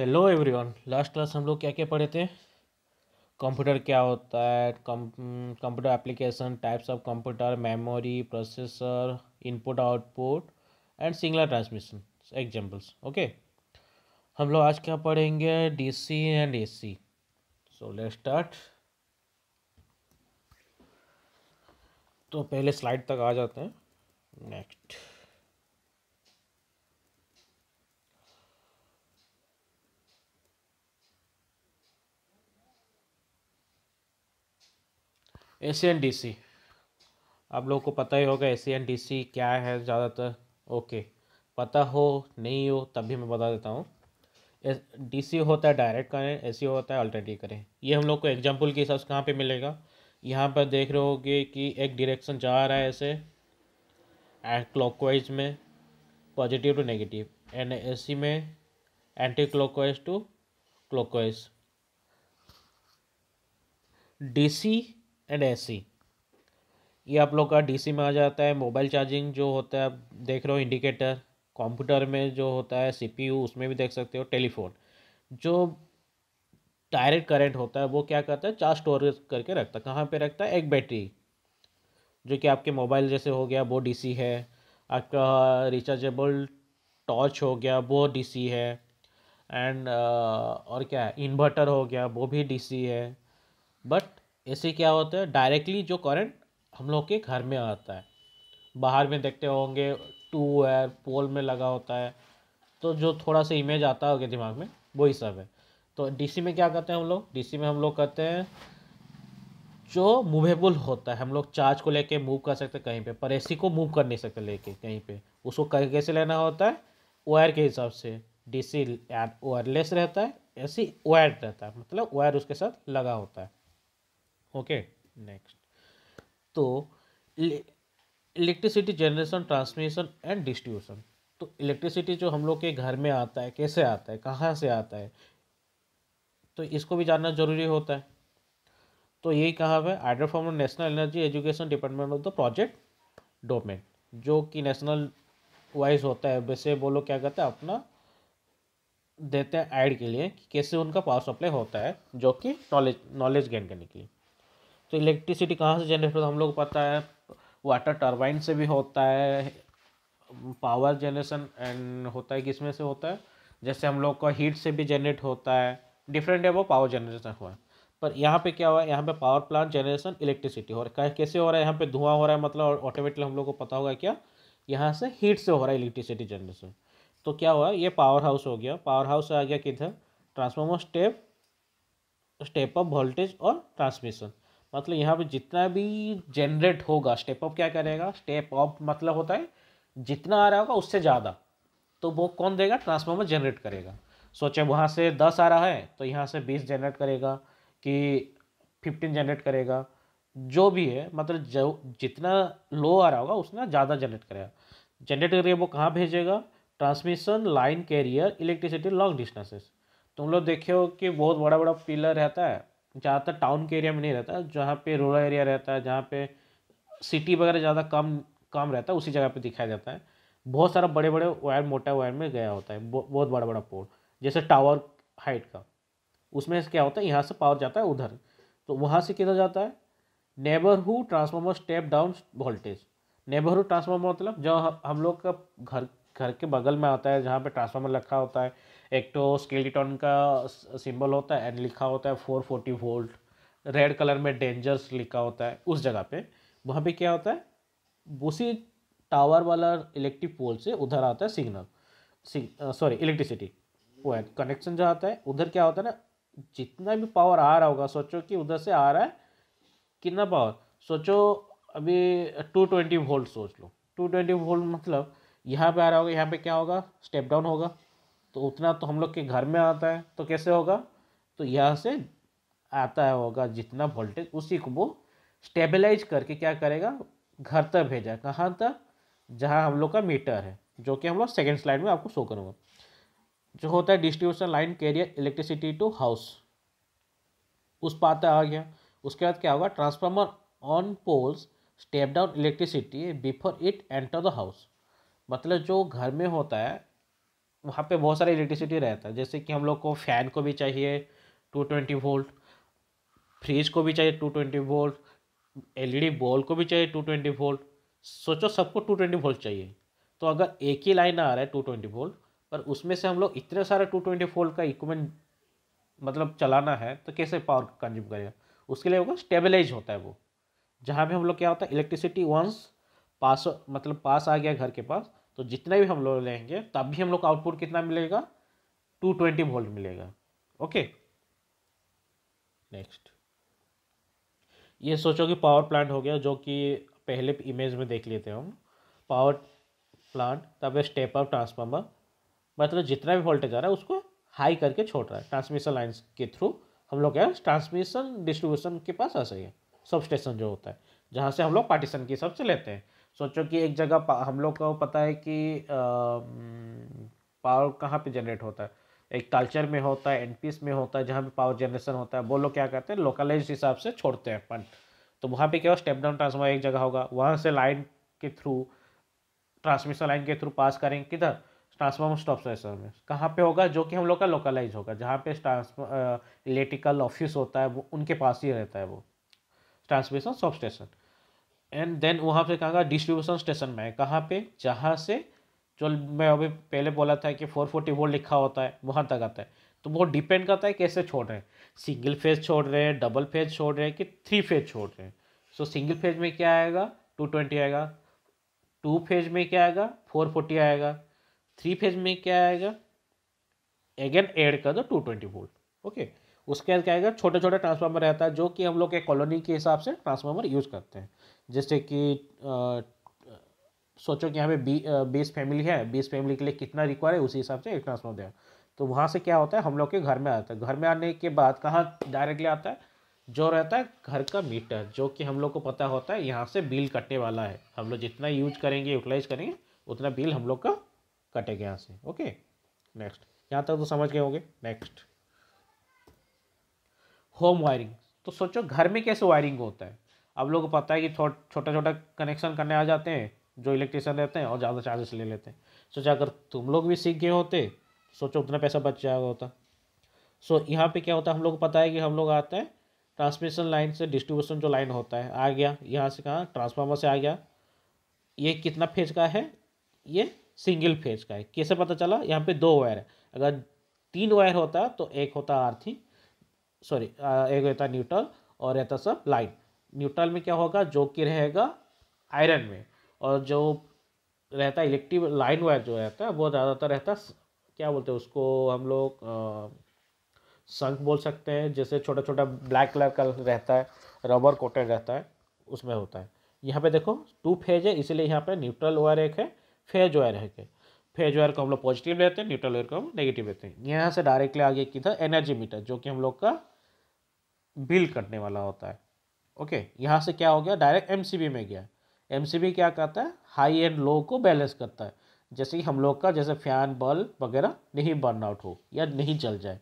Hello everyone last class हम लोग क्या क्या पढ़े थे? कंप्यूटर क्या होता है? Computer application types of computer memory processor input output and signal transmission examples okay हम लोग आज क्या पढ़ेंगे? DC and AC so let's start तो पहले स्लाइड तक आ जाते हैं। Next A C and D C आप लोगों को पता ही होगा ए सी एन डी सी क्या है ज़्यादातर। ओके, पता हो, नहीं हो, तब भी मैं बता देता हूँ। डी सी होता है, डायरेक्ट करें ए सी होता है अल्टरनेटिव करें। ये हम लोग को एग्ज़ाम्पल के हिसाब से कहाँ पे मिलेगा? यहाँ पर देख रहे होगे कि एक डायरेक्शन जा रहा है ऐसे क्लॉकवाइज में positive to negative and A C में anti clockwise to clockwise D C and AC ये आप लोग का डीसी में आ जाता है, मोबाइल चार्जिंग जो होता है, आप देख रहे हो इंडिकेटर, कंप्यूटर में जो होता है सीपीयू उसमें भी देख सकते हो, टेलीफोन। जो डायरेक्ट करंट होता है, वो क्या करता है, चार्ज स्टोर करके रखता है। कहाँ पे रखता है, एक बैटरी, जो कि आपके मोबाइल जैसे हो गया, वो डीसी है। आपका रिचार्जेबल टॉर्च हो गया, वो डीसी है। एंड और क्या है इन्वर्टर हो गया, वो भी डीसी है। बट ऐसे क्या होता है? डायरेक्टली जो करंट हम लोग के घर में आता है। बाहर में देखते होंगे टू वायर पोल में लगा होता है। तो जो थोड़ा सा इमेज आता होगा दिमाग में, वही सब है। तो डीसी में क्या करते हैं हम लोग? डीसी में हम लोग करते हैं, जो मूवेबल होता है, हम लोग चार्ज को लेके मूव कर सकते कहीं पे, पर एसी को मूव कर नहीं सकते लेके कहीं पे। उसको कैसे लेना होता है? वायर के हिसाब से। डीसी वायरलेस रहता है एसी वायर रहता है मतलब वायर उसके साथ लगा होता है। ओके नेक्स्ट तो electricity generation transmission and distribution तो इलेक्ट्रिसिटी जो हम लोग के घर में आता है, कैसे आता है, कहाँ से आता है तो इसको भी जानना ज़रूरी होता है। तो यही कहा है आइडर from national energy education department of the project domain जो कि नेशनल वाइज होता है। वैसे लोग क्या करते हैं, अपना देते हैं ऐड के लिए कि कैसे उनका पावर सप्लाई होता है, जो कि नॉलेज नॉलेज गेन करने के लिए। तो इलेक्ट्रिसिटी कहाँ से जनरेट होता है? हम लोग पता है वाटर टर्बाइन से भी होता है पावर जनरेशन एंड होता है, किसमें से होता है? जैसे हम लोग का हीट से भी जनरेट होता है डिफरेंट है वो पावर जनरेशन हुआ है। पर यहाँ पे क्या हुआ? है यहाँ पे पावर प्लांट जनरेशन इलेक्ट्रिसिटी हो रहा है। कैसे हो रहा है? यहाँ पे धुआँ हो रहा है मतलब ऑटोमेटिकली हम लोग को पता होगा क्या? यहाँ से हीट से हो रहा है इलेक्ट्रिसिटी जनरेशन तो क्या हुआ? ये पावर हाउस हो गया। पावर हाउस आ गया किधर? Transformer step step up voltage और ट्रांसमिशन मतलब यहाँ पे जितना भी जनरेट होगा स्टेप अप क्या करेगा? स्टेप अप मतलब होता है, जितना आ रहा होगा उससे ज़्यादा। तो वो कौन देगा? ट्रांसफॉर्मर जनरेट करेगा। सोचे वहाँ से दस आ रहा है तो यहाँ से बीस जनरेट करेगा, कि फिफ्टीन जनरेट करेगा। जो भी है मतलब जो, जितना लो आ रहा होगा उतना ज़्यादा जनरेट करेगा। जनरेट करके वो कहाँ भेजेगा? Transmission line carrier electricity long distances तुम लोग देखे हो कि बहुत बड़ा बड़ा पिलर रहता है ज़्यादातर टाउन के एरिया में नहीं रहता, जहाँ पे रूरल एरिया रहता है, जहाँ पे सिटी वगैरह ज़्यादा कम कम रहता है, उसी जगह पे दिखाया जाता है। बहुत सारा बड़े बड़े वायर, मोटा वायर में गया होता है बहुत बड़ा बड़ा पोल जैसे टावर हाइट का। उसमें क्या होता है, यहाँ से पावर जाता है उधर तो वहाँ से किधर जाता है? Neighbourhood transformer step down voltage neighbourhood transformer मतलब जो हम लोग का घर घर के बगल में आता है, जहाँ पे ट्रांसफार्मर रखा होता है एक तो स्केलिटन का सिंबल होता है एंड लिखा होता है four forty volt red colour में डेंजर्स लिखा होता है उस जगह पे। वहाँ पे क्या होता है? उसी टावर वाला इलेक्ट्रिक पोल से उधर आता है सिग्नल सॉरी इलेक्ट्रिसिटी वो है कनेक्शन जो आता है, उधर क्या होता है ना, जितना भी पावर आ रहा होगा, सोचो कि उधर से आ रहा है, कितना पावर सोचो अभी टू ट्वेंटी वोल्ट सोच लो। टू ट्वेंटी वोल्ट मतलब यहाँ पे आ रहा होगा, यहाँ पे क्या होगा? स्टेप डाउन होगा। तो उतना तो हम लोग के घर में आता है तो कैसे होगा? तो यहाँ से आता है होगा, जितना वोल्टेज उसी को वो स्टेबलाइज करके क्या करेगा? घर तक भेजा। कहाँ तक? जहाँ हम लोग का मीटर है, जो कि हम लोग सेकेंड स्लाइड में आपको शो करूँगा। जो होता है distribution line carrier electricity to house उस पाता आ गया। उसके बाद क्या होगा? Transformer on poles step down electricity before it enter the house मतलब जो घर में होता है वहाँ पे बहुत सारा इलेक्ट्रिसिटी रहता है। जैसे कि हम लोग को फ़ैन को भी चाहिए टू ट्वेंटी वोल्ट फ्रिज को भी चाहिए two twenty volt L LED bulb को भी चाहिए टू ट्वेंटी वोल्ट सोचो सबको टू ट्वेंटी वोल्ट चाहिए। तो अगर एक ही लाइन आ रहा है टू ट्वेंटी वोल्ट पर उसमें से हम लोग इतने सारे टू ट्वेंटी वोल्ट का इक्विपमेंट मतलब चलाना है तो कैसे पावर कंज्यूम करेगा? उसके लिए होगा स्टेबलाइज होता है वो। जहाँ भी हम लोग क्या होता है इलेक्ट्रिसिटी वंस पास मतलब पास आ गया घर के पास तो जितना भी हम लोग लेंगे, तब भी हम लोग का आउटपुट कितना मिलेगा? टू ट्वेंटी वोल्ट मिलेगा। ओके नेक्स्ट ये सोचो कि पावर प्लांट हो गया, जो कि पहले इमेज में देख लेते हैं हम। पावर प्लांट तब स्टेप अप ट्रांसफार्मर मतलब जितना भी वोल्टेज आ रहा है, उसको हाई करके छोड़ रहा है। ट्रांसमिशन लाइन्स के थ्रू हम लोग क्या ट्रांसमिशन डिस्ट्रीब्यूशन के पास आ सके। सब स्टेशन जो होता है, जहाँ से हम लोग पार्टीशन की हिसाब से लेते हैं। सोचो कि एक जगह हम लोग को पता है कि पावर कहाँ पे जनरेट होता है? एक कल्चर में होता है एनपीएस में होता है, जहाँ पे पावर जनरेशन होता है, वो लोग क्या करते हैं? लोकलाइज हिसाब से छोड़ते हैं अपन। तो वहाँ पे क्या हो? स्टेप डाउन ट्रांसफॉर्मर एक जगह होगा। वहाँ से लाइन के थ्रू ट्रांसमिशन लाइन के थ्रू पास करेंगे। किधर? ट्रांसफॉर्मर स्टॉप स्टेशन में। कहाँ पे होगा? जो कि हम लोग का लोकलाइज होगा। जहाँ पे इलेक्ट्रिकल ऑफ़िस होता है, वो उनके पास ही रहता है वो। Transmission sub station and then वहाँ पे कहाँ डिस्ट्रीब्यूशन स्टेशन में कहाँ पे? जहाँ से, जो मैं अभी पहले बोला था कि फोर फोर्टी वोल्ट लिखा होता है, वहाँ तक आता है। तो वो डिपेंड करता है कैसे छोड़ रहे हैं। सिंगल फ़ेज़ छोड़ रहे हैं डबल फ़ेज़ छोड़ रहे हैं कि थ्री फ़ेज़ छोड़ रहे हैं? सो सिंगल फ़ेज़ में क्या आएगा? टू ट्वेंटी आएगा। टू फ़ेज़ में क्या आएगा? फोर फोर्टी आएगा। थ्री फ़ेज़ में क्या आएगा? अगेन ऐड कर दो टू ट्वेंटी वोल्ट ओके उसके बाद क्या आएगा? छोटे छोटे ट्रांसफार्मर रहता है, जो कि हम लोग के कॉलोनी के हिसाब से ट्रांसफार्मर यूज़ करते हैं। जैसे कि सोचो कि यहाँ पे बी बीस फैमिली है बीस फैमिली के लिए कितना रिक्वायर है, उसी हिसाब से एक ट्रांसफार्मर देगा तो वहाँ से क्या होता है, हम लोग के घर में आता है। घर में आने के बाद कहाँ डायरेक्टली आता है? जो रहता है घर का मीटर जो कि हम लोग को पता होता है, यहाँ से बिल कटने वाला है। हम लोग जितना यूज़ करेंगे यूटिलाइज करेंगे, उतना बिल हम लोग का कटेगा यहाँ से। ओके नेक्स्ट यहाँ तक तो समझ गए होंगे। नेक्स्ट होम वायरिंग तो सोचो, घर में कैसे वायरिंग होता है? अब लोग को पता है कि छोटा छोटा कनेक्शन करने आ जाते हैं जो इलेक्ट्रिशियन रहते हैं और ज़्यादा चार्जेस ले लेते हैं। सोचा अगर तुम लोग भी सीख गए होते सोचो उतना पैसा बच जाएगा होता। सो so, यहाँ पे क्या होता है हम लोग को पता है कि हम लोग आते हैं ट्रांसमिशन लाइन से डिस्ट्रीब्यूशन जो लाइन होता है आ गया। यहाँ से कहाँ? ट्रांसफार्मर से आ गया। ये कितना फ़ेज़ का है? ये सिंगल फ़ेज़ का है। कैसे पता चला? यहाँ पे दो वायर है। अगर तीन वायर होता तो एक होता आर्थी सॉरी एक होता न्यूट्रल और रहता सब लाइन न्यूट्रल में क्या होगा, जो कि रहेगा आयरन में। और जो रहता है इलेक्ट्रिक लाइन वायर जो रहता है, वो ज़्यादातर रहता है, क्या बोलते हैं उसको हम लोग संख बोल सकते हैं, जैसे छोटा छोटा ब्लैक कलर का रहता है रबर कोटेड रहता है, उसमें होता है। यहाँ पे देखो टू फ़ेज़ है, इसलिए यहाँ पे न्यूट्रल वायर एक है फ़ेज़ वायर एक है फ़ेज़ वायर को हम लोग पॉजिटिव लेते हैं न्यूट्रल वायर को हम नेगेटिव लेते हैं। यहाँ से डायरेक्टली आगे किधर? एनर्जी मीटर जो कि हम लोग का बिल करने वाला होता है। ओके, यहाँ से क्या हो गया? डायरेक्ट एमसीबी में गया। एमसीबी क्या करता है? हाई एंड लो को बैलेंस करता है। जैसे कि हम लोग का, जैसे फ़ैन बल्ब वगैरह नहीं बर्न आउट हो या नहीं जल जाए।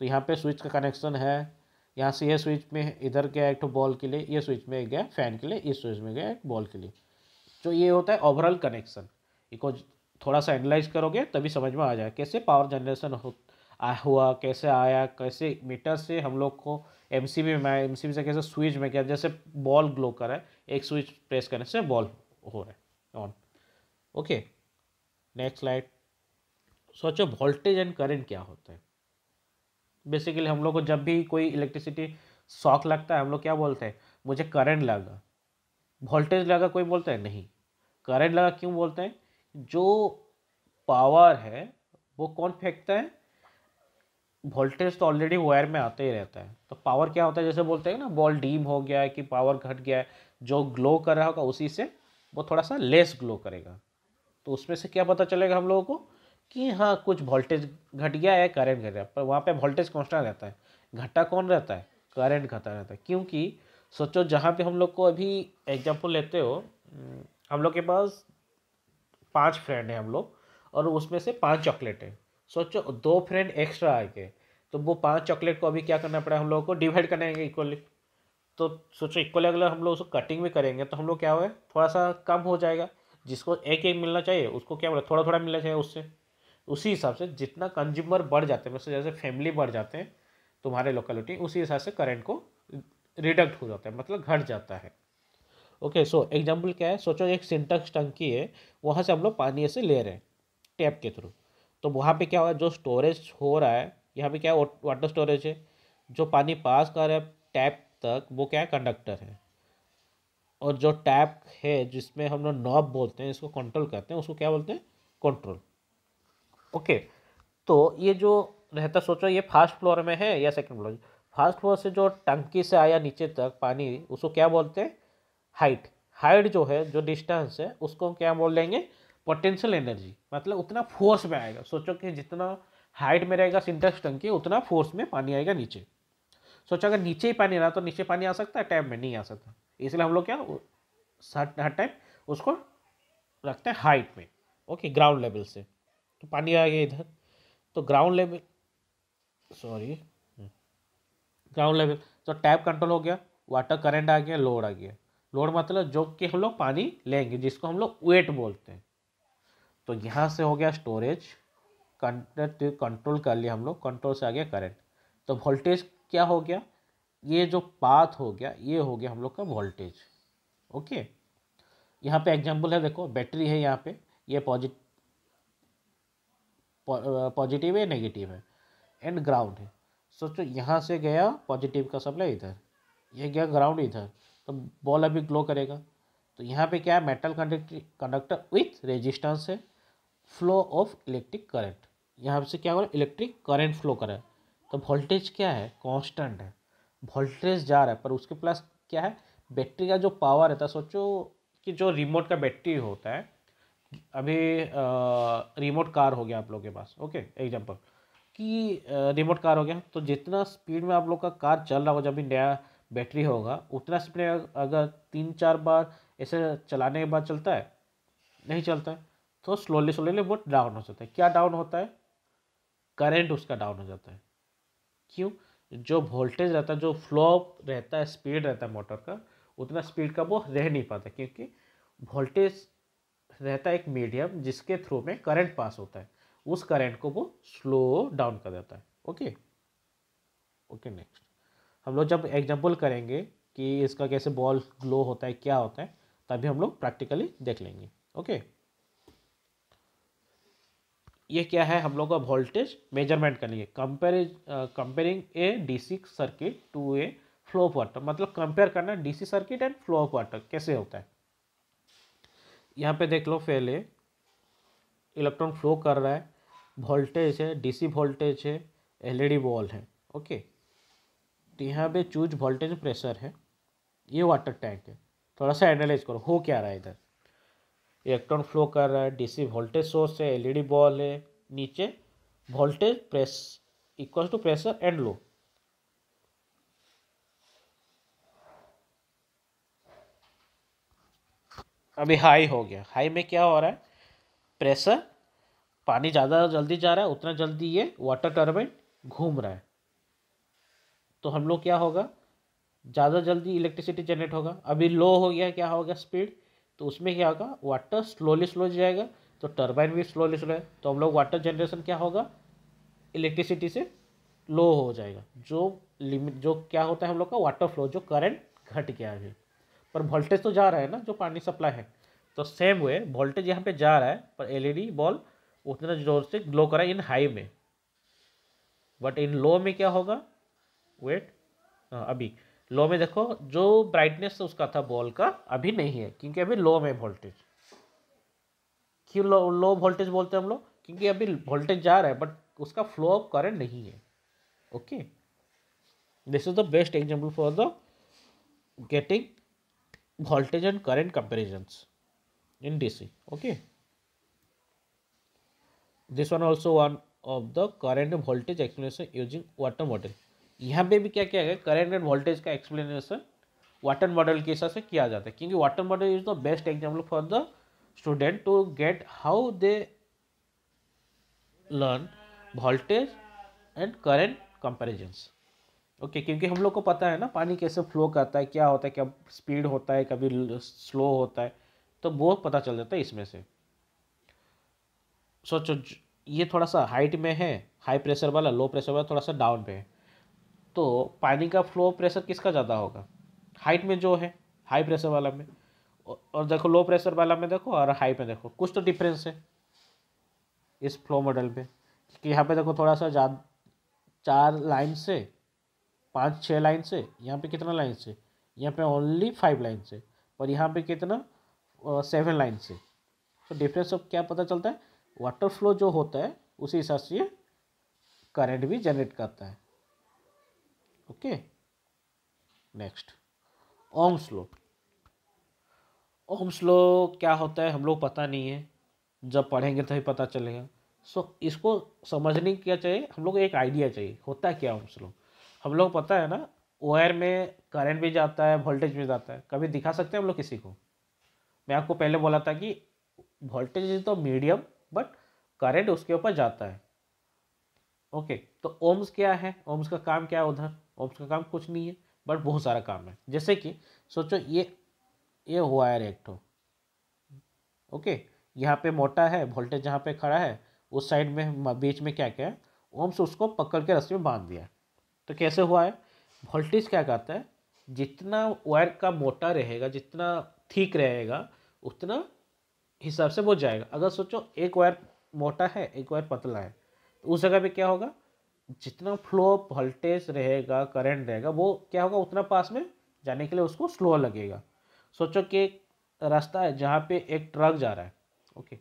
तो यहाँ पे स्विच का कनेक्शन है। यहाँ से ये स्विच में, इधर गया एक तो बॉल के लिए, ये स्विच में गया फ़ैन के लिए, इस स्विच में गया एक बॉल के लिए। तो ये होता है ओवरऑल कनेक्शन इसको थोड़ा सा एनालाइज करोगे, तभी समझ में आ जाए कैसे पावर जनरेशन हो हुआ, कैसे आया, कैसे मीटर से हम लोग को एम सी बी में एम सी बी से कैसे स्विच में क्या, जैसे बॉल ग्लो कर रहा है, एक स्विच प्रेस करने से बॉल हो रहा है ऑन ओके नेक्स्ट स्लाइड सोचो वोल्टेज एंड करंट क्या होता है? बेसिकली हम लोग को जब भी कोई इलेक्ट्रिसिटी शॉक लगता है, हम लोग क्या बोलते हैं? मुझे करंट लगा। वोल्टेज लगा कोई बोलता है? नहीं। करंट लगा क्यों बोलते हैं? जो पावर है, वो कौन फेंकता है? वोल्टेज तो ऑलरेडी वायर में आते ही रहता है। तो पावर क्या होता है? जैसे बोलते हैं ना बॉल डीम हो गया है कि पावर घट गया है, जो ग्लो कर रहा होगा उसी से वो थोड़ा सा लेस ग्लो करेगा। तो उसमें से क्या पता चलेगा हम लोगों को? कि हाँ कुछ वोल्टेज घट गया या करंट घट गया पर वहाँ पे वोल्टेज कॉन्स्टेंट रहता है। घटा कौन रहता है? करंट घटा रहता है। क्योंकि सोचो, जहाँ पे हम लोग को अभी एग्ज़ाम्पल लेते हो, हम लोग के पास पाँच फ्रेंड हैं हम लोग, और उसमें से पाँच चॉकलेट है। सोचो, दो फ्रेंड एक्स्ट्रा आ गए। तो वो पाँच चॉकलेट को अभी क्या करना पड़ा, हम लोग को डिवाइड करेंगे इक्वली तो सोचो इक्वली अगर हम लोग उसको कटिंग भी करेंगे तो हम लोग क्या हुआ थोड़ा सा कम हो जाएगा। जिसको एक एक मिलना चाहिए, उसको क्या बोला थोड़ा थोड़ा मिलना चाहिए उससे। उसी हिसाब से जितना कंज्यूमर बढ़ जाते हैं, जैसे फैमिली बढ़ जाते हैं, तुम्हारे लोकेलिटी उसी हिसाब से करंट को रिडक्ट हो जाता है मतलब घट जाता है। ओके सो एग्ज़ाम्पल क्या है? सोचो, एक सिंटक्स टंकी है, वहाँ से हम लोग पानी ऐसे ले रहे हैं टैप के थ्रू तो वहाँ पे क्या हुआ, जो स्टोरेज हो रहा है, यहाँ पे क्या वाटर स्टोरेज है, जो पानी पास कर रहा है टैप तक, वो क्या है कंडक्टर है। और जो टैप है, जिसमें हम लोग नॉब बोलते हैं, इसको कंट्रोल करते हैं, उसको क्या बोलते हैं कंट्रोल ओके तो ये जो रहता, सोचो, ये फ़र्स्ट फ्लोर में है या सेकंड फ्लोर फ़र्स्ट फ्लोर से जो टंकी से आया नीचे तक पानी, उसको क्या बोलते हैं हाइट हाइट जो है, जो डिस्टेंस है, उसको क्या बोल देंगे पोटेंशियल एनर्जी मतलब उतना फोर्स में आएगा। सोचो कि जितना हाइट में रहेगा सिंटेक्स टंकी उतना फोर्स में पानी आएगा नीचे। सोचो अगर नीचे ही पानी रहा तो नीचे पानी आ सकता है, टैप में नहीं आ सकता। इसलिए हम लोग क्या हर टाइम उसको रखते हैं हाइट में। ओके ग्राउंड लेवल से। तो पानी आ गया इधर। तो ground level sorry ground level तो टैप कंट्रोल हो गया वाटर करंट आ गया लोड आ गया। लोड मतलब जो कि हम लोग पानी लेंगे, जिसको हम लोग वेट बोलते हैं। तो यहाँ से हो गया स्टोरेज कंट्रोल कर लिया हम लोग कंट्रोल से आ गया करंट तो वोल्टेज क्या हो गया? ये जो पाथ हो गया, ये हो गया हम लोग का वोल्टेज ओके यहाँ पे एग्जांपल है, देखो बैटरी है यहाँ पे. ये पॉजिट पॉजिटिव है नेगेटिव है? एंड ग्राउंड है. सोचो, यहाँ से गया पॉजिटिव का सप्लाई इधर. ये गया ग्राउंड इधर. तो बॉल अभी ग्लो करेगा. तो यहाँ पे क्या है? Metal conductor conductor with resistance है. Flow of electric current. यहाँ से क्या हो रहा है? इलेक्ट्रिक करंट फ्लो कर रहा है। तो वोल्टेज क्या है? कांस्टेंट है। वोल्टेज जा रहा है पर उसके प्लस क्या है? बैटरी का जो पावर रहता है सोचो कि जो रिमोट का बैटरी होता है अभी आ, रिमोट कार हो गया आप लोग के पास ओके? एग्जांपल कि रिमोट कार हो गया तो जितना स्पीड में आप लोग का कार चल रहा हो जब भी नया बैटरी होगा उतना स्पीड अगर तीन चार बार ऐसे चलाने के बाद चलता है? नहीं चलता है। तो स्लोली स्लोली वो डाउन हो जाता है। क्या डाउन होता है? करंट उसका डाउन हो जाता है। क्यों? जो वोल्टेज रहता है, जो फ्लो रहता है स्पीड रहता है मोटर का, उतना स्पीड का वो रह नहीं पाता, क्योंकि वोल्टेज रहता है एक मीडियम जिसके थ्रू में करंट पास होता है। उस करंट को वो स्लो डाउन कर देता है। ओके ओके नेक्स्ट हम लोग जब एग्ज़ाम्पल करेंगे कि इसका कैसे बॉल ग्लो होता है, क्या होता है, तभी हम लोग प्रैक्टिकली देख लेंगे। ओके ये क्या है हम लोग का वोल्टेज मेज़रमेंट करनी है comparison comparing a DC circuit to a flow of water मतलब कंपेयर करना DC circuit and flow of water कैसे होता है। यहाँ पे देख लो पहले इलेक्ट्रॉन फ्लो कर रहा है। वोल्टेज है डीसी वोल्टेज है एलईडी बॉल है ओके तो यहाँ पे चूज़ वोल्टेज प्रेशर है। ये वाटर टैंक है। थोड़ा सा एनालाइज करो, हो क्या रहा है इधर? इलेक्ट्रॉन फ्लो कर रहा है डीसी वोल्टेज सोर्स है एलईडी बॉल है, नीचे voltage press equal to pressure and low अभी हाई हो गया। हाई में क्या हो रहा है? प्रेशर पानी ज़्यादा जल्दी जा रहा है, उतना जल्दी ये वाटर टर्बाइन घूम रहा है। तो हम लोग क्या होगा? ज़्यादा जल्दी इलेक्ट्रिसिटी जनरेट होगा। अभी लो हो गया, क्या होगा स्पीड तो उसमें क्या होगा? वाटर स्लोली स्लो जाएगा। तो टर्बाइन भी स्लोली स्लो है। तो हम लोग वाटर जनरेशन क्या होगा? इलेक्ट्रिसिटी से लो हो जाएगा। जो लिमिट जो क्या होता है हम लोग का? वाटर फ्लो जो करंट घट गया अभी। पर वोल्टेज तो जा रहा है ना, जो पानी सप्लाई है। तो सेम वे वोल्टेज यहाँ पे जा रहा है, पर एलईडी बॉल उतना ज़ोर से ग्लो करा इन हाई में। बट इन लो में क्या होगा? वेट हाँ अभी। लो में देखो, जो ब्राइटनेस उसका था बॉल का, अभी नहीं है, क्योंकि अभी लो में वोल्टेज क्यों लो लो वोल्टेज बोलते हैं हम लोग? क्योंकि अभी वोल्टेज जा रहा है बट उसका फ्लो ऑफ़ करंट नहीं है। Okay this is the best example for the getting voltage and current comparisons in DC okay? This one also one of the current voltage explanation using water model. यहाँ पे भी क्या किया गया? Current and voltage का explanation water model के हिसाब से किया जाता है। क्योंकि water model is the best example for the student to get how they learn voltage and current comparisons okay क्योंकि हम लोग को पता है ना, पानी कैसे फ्लो करता है, क्या होता है, क्या स्पीड होता है, कभी स्लो होता है तो वो पता चल जाता है इसमें से। सोचो, ये थोड़ा सा हाइट में है हाई प्रेशर वाला लो प्रेशर वाला, थोड़ा सा डाउन पे है। तो पानी का फ्लो प्रेशर किसका ज़्यादा होगा? हाइट में जो है हाई प्रेशर वाला में। और देखो लो प्रेशर वाला में देखो और हाई में देखो। कुछ तो डिफरेंस है इस फ्लो मॉडल में कि यहाँ पे देखो थोड़ा सा ज़्यादा, चार लाइन से, पाँच छः लाइन से, यहाँ पे कितना लाइन से? यहाँ पे ओनली फाइव लाइन से। और यहाँ पे कितना? सेवन लाइन से। तो डिफरेंस ऑफ़ क्या पता चलता है? वाटर फ्लो जो होता है, उसी हिसाब से करंट भी जनरेट करता है। Okay next Ohm's law Ohm's law क्या होता है? हम लोग पता नहीं है। जब पढ़ेंगे तभी पता चलेगा। सो so, इसको समझने क्या चाहिए? हम लोग को एक आइडिया चाहिए। होता है क्या ओम स्लो हम लोग पता है ना वायर में करंट भी जाता है वोल्टेज भी जाता है। कभी दिखा सकते हैं हम लोग किसी को? मैं आपको पहले बोला था कि वोल्टेज इज़ तो मीडियम बट करंट उसके ऊपर जाता है। ओके तो ओम्स क्या है? ओम्स का काम क्या है उधर? ओम्स का काम कुछ नहीं है बट बहुत सारा काम है। जैसे कि, सोचो ये ये वायर एक ठो ओके यहाँ पे मोटा है वोल्टेज जहाँ पे खड़ा है, उस साइड में बीच में क्या क्या? है ओम्स उसको पकड़ के रस्सी में बाँध दिया। तो कैसे हुआ है? वोल्टेज क्या कहता है? जितना वायर का मोटा रहेगा, जितना ठीक रहेगा, उतना हिसाब से वो जाएगा। अगर सोचो एक वायर मोटा है, एक वायर पतला है तो उस जगह पे क्या होगा? जितना फ्लो वोल्टेज रहेगा करंट रहेगा, वो क्या होगा उतना पास में जाने के लिए उसको स्लो लगेगा। सोचो कि एक रास्ता है जहाँ पे एक ट्रक जा रहा है ओके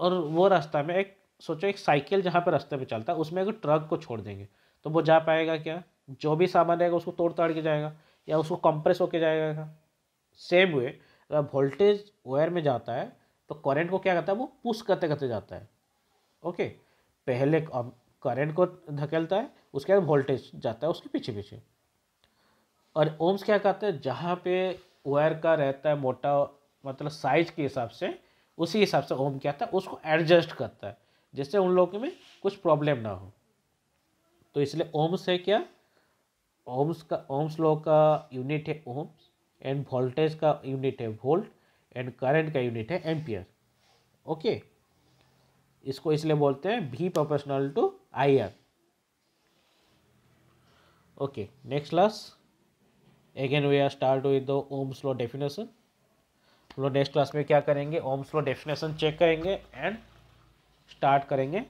और वो रास्ता में एक, सोचो एक साइकिल जहाँ पे रास्ते पे चलता है, उसमें एक ट्रक को छोड़ देंगे तो वो जा पाएगा क्या? जो भी सामान रहेगा उसको तोड़ ताड़ के जाएगा, या उसको कंप्रेस होके जाएगा सेम वे अगर वोल्टेज वायर में जाता है तो करंट को क्या करता है? वो पुश करते करते जाता है ओके पहले करंट को धकेलता है, उसके बाद वोल्टेज जाता है उसके पीछे पीछे। और ओम्स क्या कहते हैं, जहाँ पे वायर का रहता है मोटा मतलब साइज़ के हिसाब से, उसी हिसाब से ओम क्या था, उसको एडजस्ट करता है, जिससे उन लोगों में कुछ प्रॉब्लम ना हो। तो इसलिए ओम्स है क्या, ओम्स का, ओम्स लो का यूनिट है ओम्स, एंड वोल्टेज का यूनिट है वोल्ट, एंड करंट का यूनिट है एम्पियर। ओके? इसको इसलिए बोलते हैं भी proportional to I R okay next class again we are start with the ohms definition. Definition हम लोग नेक्स्ट क्लास में क्या करेंगे? ओम्स लॉ डेफिनेशन चेक करेंगे एंड स्टार्ट करेंगे.